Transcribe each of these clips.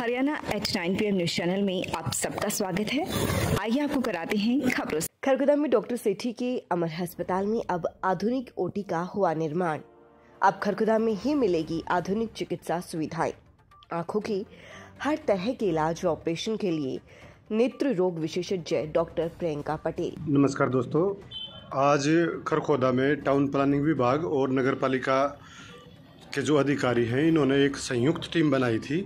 Haryana eight nine P news channel में आप सबका स्वागत है। आइए आपको कराते हैं खबरों खरगोदा में डॉक्टर सेठी के अमर अस्पताल में अब आधुनिक ओटी का हुआ निर्माण। अब खरगोदा में ही मिलेगी आधुनिक चिकित्सा सुविधाएँ। आँखों की हर तरह के इलाज व ऑपरेशन के लिए नेत्र रोग विशेषज्ञ डॉक्टर प्रियंका पटेल। नमस्कार दोस्तों आज खरखोदा में टाउन प्लानिंग विभाग और नगर पालिका के जो अधिकारी हैं इन्होंने एक संयुक्त टीम बनाई थी।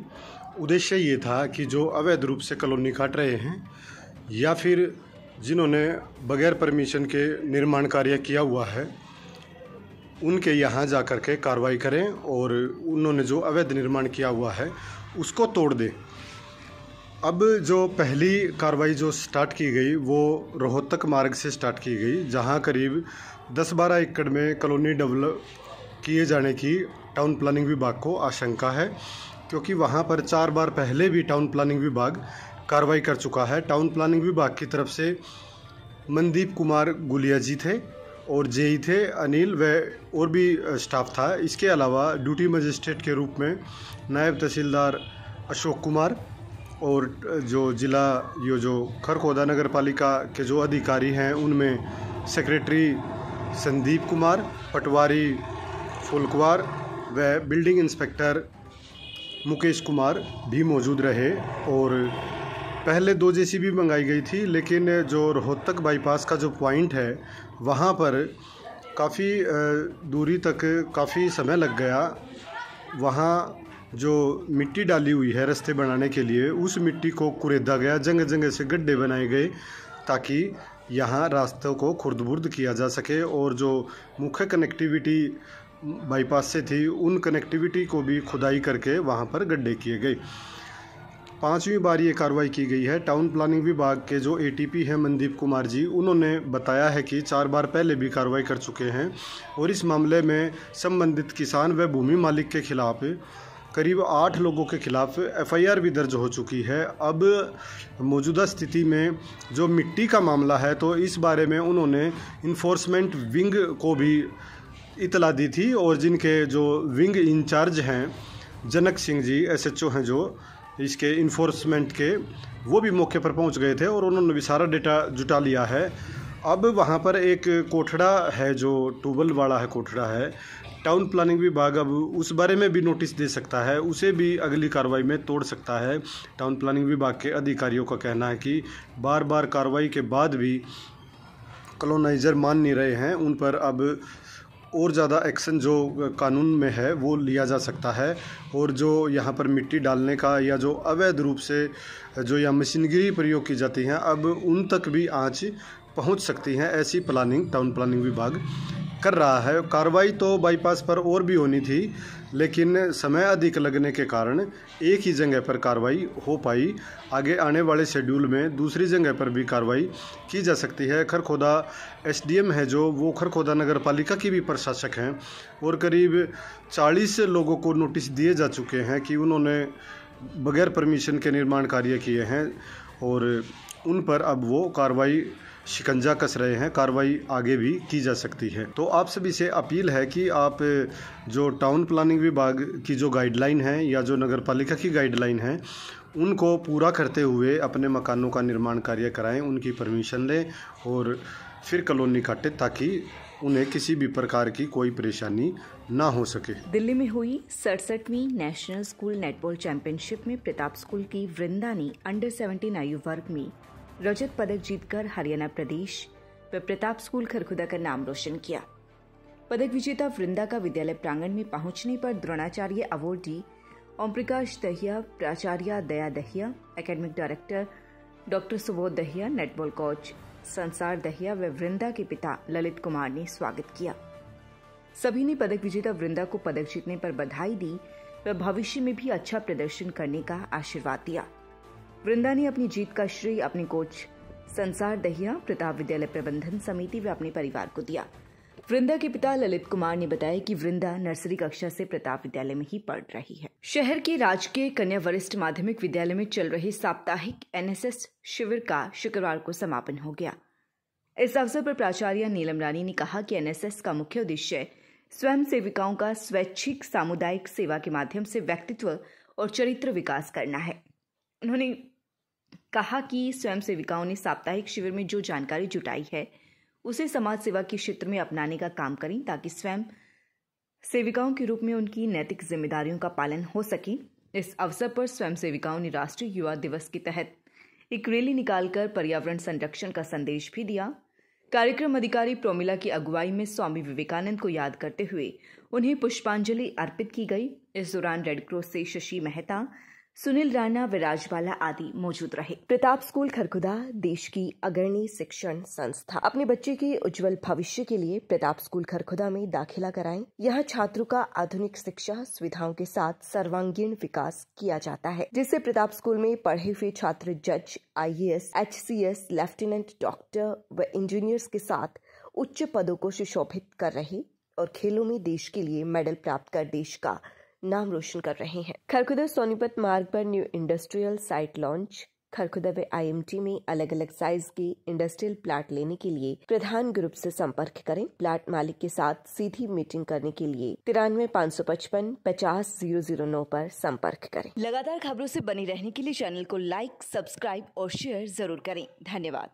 उद्देश्य ये था कि जो अवैध रूप से कॉलोनी काट रहे हैं, या फिर जिन्होंने बगैर परमिशन के निर्माण कार्य किया हुआ है, उनके यहाँ जा कर के कार्रवाई करें और उन्होंने जो अवैध निर्माण किया हुआ है, उसको तोड़ दें। अब जो पहली कार्रवाई जो स्टार्ट की गई, वो रोहतक मार्ग से स्टार्ट की गई, जहाँ करीब 10-12 एकड़ में कॉलोनी डेवलप किए जाने की टाउन प्लानिंग विभाग को आशंका है। क्योंकि वहाँ पर चार बार पहले भी टाउन प्लानिंग विभाग कार्रवाई कर चुका है। टाउन प्लानिंग विभाग की तरफ़ से मनदीप कुमार गुलिया जी थे और जेई थे, अनिल व और भी स्टाफ था। इसके अलावा ड्यूटी मजिस्ट्रेट के रूप में नायब तहसीलदार अशोक कुमार और जो ज़िला, यो जो खरखोदा नगर पालिका के जो अधिकारी हैं, उनमें सेक्रेटरी संदीप कुमार, पटवारी फुलकुमार व बिल्डिंग इंस्पेक्टर मुकेश कुमार भी मौजूद रहे और पहले दो जेसीबी मंगाई गई थी, लेकिन जो रोहतक बाईपास का जो पॉइंट है, वहाँ पर काफ़ी दूरी तक काफ़ी समय लग गया। वहाँ जो मिट्टी डाली हुई है रास्ते बनाने के लिए, उस मिट्टी को कुरेदा गया जगह जगह से गड्ढे बनाए गए, ताकि यहाँ रास्तों को खुर्द किया जा सके और जो मुख्य कनेक्टिविटी बाईपास से थी, उन कनेक्टिविटी को भी खुदाई करके वहाँ पर गड्ढे किए गए। पाँचवीं बार ये कार्रवाई की गई है। टाउन प्लानिंग विभाग के जो एटीपी हैं, मनदीप कुमार जी, उन्होंने बताया है कि चार बार पहले भी कार्रवाई कर चुके हैं और इस मामले में संबंधित किसान व भूमि मालिक के खिलाफ, करीब आठ लोगों के खिलाफ एफआईआर भी दर्ज हो चुकी है। अब मौजूदा स्थिति में जो मिट्टी का मामला है तो इस बारे में उन्होंने इन्फोर्समेंट विंग को भी इतला दी थी और जिनके जो विंग इंचार्ज हैं, जनक सिंह जी, एसएचओ हैं जो इसके इन्फोर्समेंट के, वो भी मौके पर पहुँच गए थे और उन्होंने भी सारा डेटा जुटा लिया है। अब वहाँ पर एक कोठड़ा है जो टूबल वाला है, कोठड़ा है। टाउन प्लानिंग विभाग अब उस बारे में भी नोटिस दे सकता है, उसे भी अगली कार्रवाई में तोड़ सकता है। टाउन प्लानिंग विभाग के अधिकारियों का कहना है कि बार बार कार्रवाई के बाद भी कॉलोनाइज़र मान नहीं रहे हैं, उन पर अब और ज़्यादा एक्शन जो कानून में है, वो लिया जा सकता है। और जो यहाँ पर मिट्टी डालने का या जो अवैध रूप से जो यहाँ मशीनगिरी प्रयोग की जाती हैं, अब उन तक भी आँच पहुँच सकती हैं, ऐसी प्लानिंग, टाउन प्लानिंग विभाग कर रहा है। कार्रवाई तो बाईपास पर और भी होनी थी, लेकिन समय अधिक लगने के कारण एक ही जगह पर कार्रवाई हो पाई। आगे आने वाले शेड्यूल में दूसरी जगह पर भी कार्रवाई की जा सकती है। खरखोदा एसडीएम है जो, वो खरखोदा नगर पालिका की भी प्रशासक हैं और करीब 40 लोगों को नोटिस दिए जा चुके हैं कि उन्होंने बगैर परमिशन के निर्माण कार्य किए हैं और उन पर अब वो कार्रवाई शिकंजा कस रहे हैं, कार्रवाई आगे भी की जा सकती है। तो आप सभी से अपील है कि आप, जो टाउन प्लानिंग विभाग की जो गाइडलाइन है या जो नगर पालिका की गाइडलाइन है, उनको पूरा करते हुए अपने मकानों का निर्माण कार्य कराएँ, उनकी परमिशन लें और फिर कॉलोनी काटें ताकि उन्हें किसी भी प्रकार की कोई परेशानी ना हो सके। दिल्ली में हुई सड़सठवीं नेशनल स्कूल नेटबॉल चैंपियनशिप में प्रताप स्कूल की वृंदा ने अंडर 17 आयु वर्ग में रजत पदक जीतकर हरियाणा प्रदेश व प्रताप स्कूल खरखुदा का नाम रोशन किया। पदक विजेता वृंदा का विद्यालय प्रांगण में पहुँचने पर द्रोणाचार्य अवार्डी ओम प्रकाश दहिया, प्राचार्य Daya Dahiya academic director doctor Subodh Dahiya netball coach Sansar Dahiya व वृंदा के पिता ललित कुमार ने स्वागत किया। सभी ने पदक विजेता वृंदा को पदक जीतने पर बधाई दी व भविष्य में भी अच्छा प्रदर्शन करने का आशीर्वाद दिया। वृंदा ने अपनी जीत का श्रेय अपने कोच संसार दहिया प्रताप विद्यालय प्रबंधन समिति व अपने परिवार को दिया। वृंदा के पिता ललित कुमार ने बताया कि वृंदा नर्सरी कक्षा से प्रताप विद्यालय में ही पढ़ रही है। शहर के राजकीय कन्या वरिष्ठ माध्यमिक विद्यालय में चल रहे साप्ताहिक एनएसएस शिविर का शुक्रवार को समापन हो गया। इस अवसर पर प्राचार्य नीलम रानी ने कहा कि एनएसएस का मुख्य उद्देश्य स्वयं सेविकाओं का स्वैच्छिक सामुदायिक सेवा के माध्यम से व्यक्तित्व और चरित्र विकास करना है। उन्होंने कहा कि स्वयं सेविकाओं ने साप्ताहिक शिविर में जो जानकारी जुटाई है, उसे समाज सेवा के क्षेत्र में अपनाने का काम करें ताकि स्वयं सेविकाओं के रूप में उनकी नैतिक जिम्मेदारियों का पालन हो सके। इस अवसर पर स्वयं सेविकाओं ने राष्ट्रीय युवा दिवस के तहत एक रैली निकालकर पर्यावरण संरक्षण का संदेश भी दिया। कार्यक्रम अधिकारी प्रोमिला की अगुवाई में स्वामी विवेकानंद को याद करते हुए उन्हें पुष्पांजलि अर्पित की गई। इस दौरान रेडक्रॉस से शशि मेहता सुनील राणा विराजवाला आदि मौजूद रहे। प्रताप स्कूल खरखुदा देश की अग्रणी शिक्षण संस्था। अपने बच्चे के उज्जवल भविष्य के लिए प्रताप स्कूल खरखुदा में दाखिला कराएँ। यहाँ छात्रों का आधुनिक शिक्षा सुविधाओं के साथ सर्वांगीण विकास किया जाता है जिससे प्रताप स्कूल में पढ़े हुए छात्र जज आईएएस, एचसीएस, लेफ्टिनेंट डॉक्टर व इंजीनियर्स के साथ उच्च पदों को सुशोभित कर रहे और खेलों में देश के लिए मेडल प्राप्त कर देश का नाम रोशन कर रहे हैं। खरखुदा सोनीपत मार्ग पर new industrial site launch. Kharkhoda व आईएमटी में अलग अलग साइज़ के इंडस्ट्रियल प्लाट लेने के लिए प्रधान ग्रुप से संपर्क करें। प्लाट मालिक के साथ सीधी मीटिंग करने के लिए तिरानवे पाँच सौ पचपन पचास ज़ीरो ज़ीरो नौ पर संपर्क करें। लगातार खबरों से बनी रहने के लिए चैनल को लाइक सब्सक्राइब और शेयर ज़रूर करें। धन्यवाद।